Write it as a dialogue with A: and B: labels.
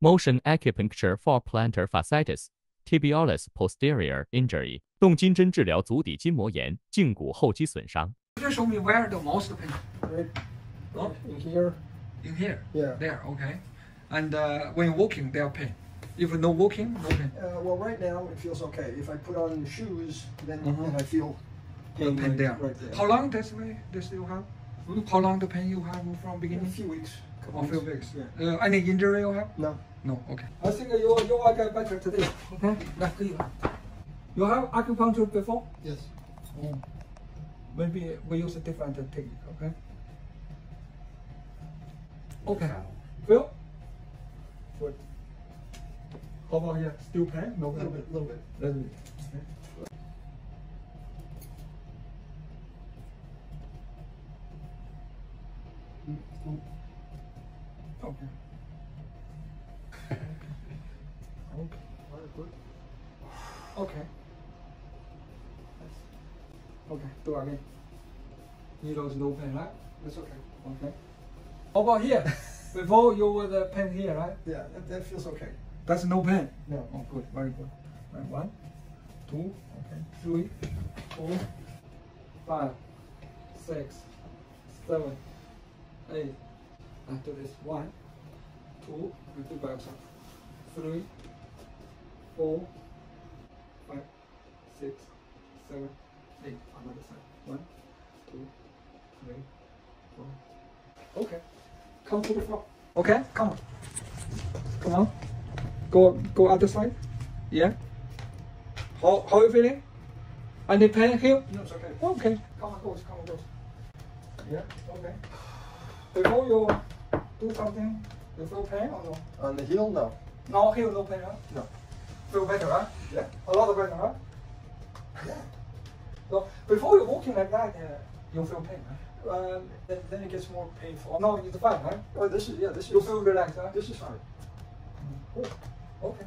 A: motion acupuncture for plantar fasciitis, tibialis posterior injury，动筋针治疗足底筋膜炎、胫骨后肌损伤。
B: Just show me where the most pain.
C: Right. In here.
B: In here.
C: Yeah.
B: There. Okay. And uh, when walking, there pain. If no walking, no pain.
C: Uh, well, right now it feels okay. If I put on shoes, then, mm-hmm. I feel
B: pain, pain
C: right,
B: there.
C: There.
B: How long this way? This you have? How long the pain you have from
C: In a
B: beginning?
C: few weeks. couple
B: Or few weeks.
C: Yeah.
B: Uh, any injury you have?
C: No.
B: No. Okay. I think you you are get better today. Okay. That's good. You have acupuncture before?
C: Yes.
B: Oh. Maybe we use a different technique. Okay. Okay. Phil. Good. How about here? Still pain? No
C: A little bit, little bit.
B: Little bit. Okay. Okay. Good. Okay. Okay. Do again. Needles no pain, right?
C: That's okay.
B: Okay. How about here? Before you were the pain here, right?
C: Yeah, that, that feels okay.
B: That's no pain.
C: No.
B: Oh, good. Very good. Right. One, two, okay, three, four, five, six, seven, eight. After this, one, two, repeat by yourself. Three, four, five, six, seven, eight. Another side. One, two, three, four. Okay. Come to the floor. Okay, come on. Come on. Go go other side. Yeah. How how you feeling? Any pain here?
C: No, it's okay.
B: Okay. Come on, goes, come on, goes. Yeah, okay. Before you do something, you feel pain or no?
C: On the heel, no.
B: No, here no pain, right?
C: No.
B: Feel better, right?
C: Yeah.
B: A lot better, right? Yeah. So before you're walking like that, uh, you feel pain, right?
C: Um, then, then it gets more painful.
B: No, it's fine, right?
C: Oh, this is yeah. This
B: You
C: is
B: feel relaxed, right?
C: this is fine.
B: Good. Okay.